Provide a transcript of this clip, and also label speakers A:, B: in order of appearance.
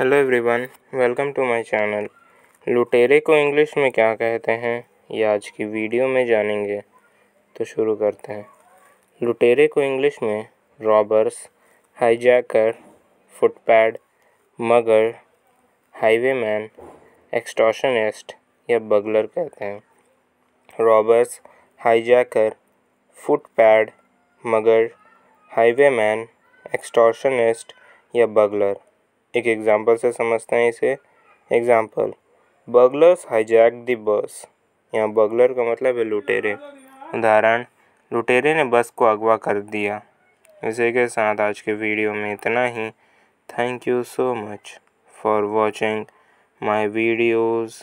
A: Hello everyone welcome to my channel लुटेरे को English में क्या कहते हैं, ये आज की वीडियो में जानेंगे। तो शुरू करते हैं। लुटेरे को इंग्लिश में रॉबर्स हाईजैकर फुटपैड मगर हाईवेमैन एक्सटॉर्शनिस्ट या बगलर कहते हैं। रॉबर्स हाईजैकर फुटपैड मगर हाईवेमैन एक्सटॉशनिस्ट या बगलर एक एग्ज़ाम्पल से समझते हैं इसे। एग्ज़ाम्पल बगलर्स हाईजैक द बस यहाँ बगलर का मतलब है लुटेरे। उदाहरण, लुटेरे ने बस को अगवा कर दिया। इसी के साथ आज के वीडियो में इतना ही। Thank you so much for watching my videos